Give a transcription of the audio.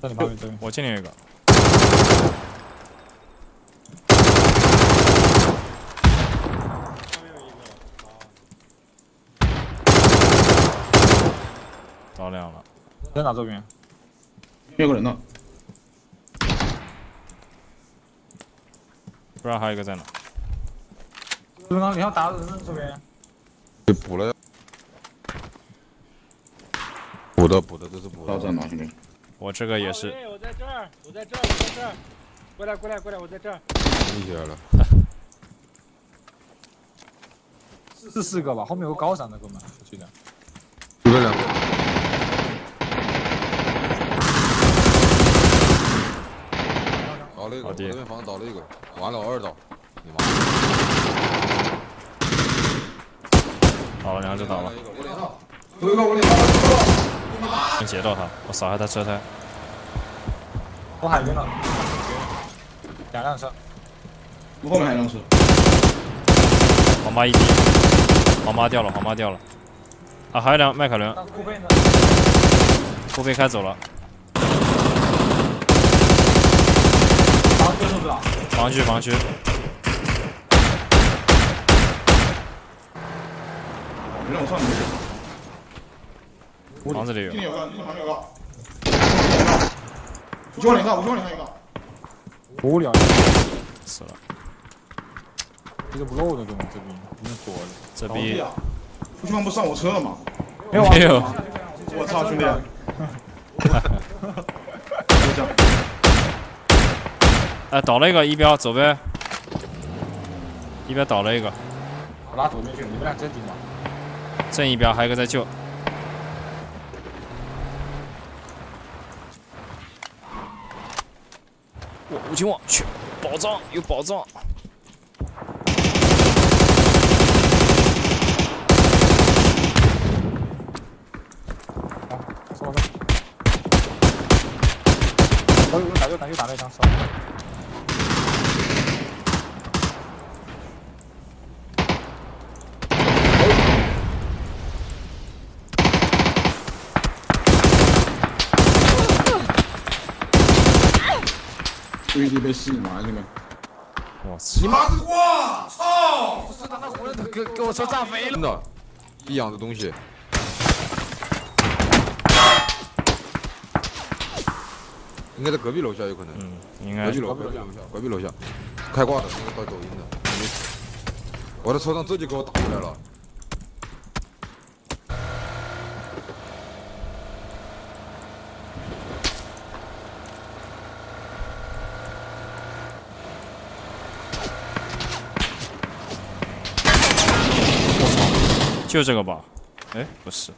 在你旁边这边。我这里有一个。着亮了。在哪这边？有个人呢。不知道还有一个在哪。刚刚你要打人这边。被补了。补的补的这是补的。到在哪兄弟？我这个也是。我在这儿，我在这儿，我在这儿。过来过来过来，我在这儿。立起来了。是四个吧？后面有个高闪的哥们，我记得。有了两个。倒了一个，我这边房倒了一个，完了我二倒，你妈！倒了两只倒了。有一个我脸上。能截到他，我扫下他车胎。我海边了。两辆车。我后面还有辆车。黄八一滴，黄八掉了，黄八掉了。啊，还有辆迈凯伦。库贝呢？库贝开走了。防区是不是？防区，防区。让我上去。房子里有。这里有个，这旁边有个。五九零上，五九零个一个。无聊。死了。这个不漏的，哥们，这边有点多了。这边。不上我车了吗？没有。没有。我操，兄弟！就这样。哎，倒了一个一标，走呗。一标倒了一个。我拉左边去，你们俩真顶吗？正一标，还有一个在救。我五千万，去，宝藏有宝藏。我我打就打就打那张手。兄弟被吸引了，兄弟。我操！你妈个瓜！操！不是他妈活人都给给我车炸飞了。真的，一样的东西。应该在隔壁楼下有可能。嗯，应该。隔壁楼，隔壁楼下，隔壁楼下，开挂的，那个到抖音的。我的车上这就给我打过来了。就这个吧，哎，不是。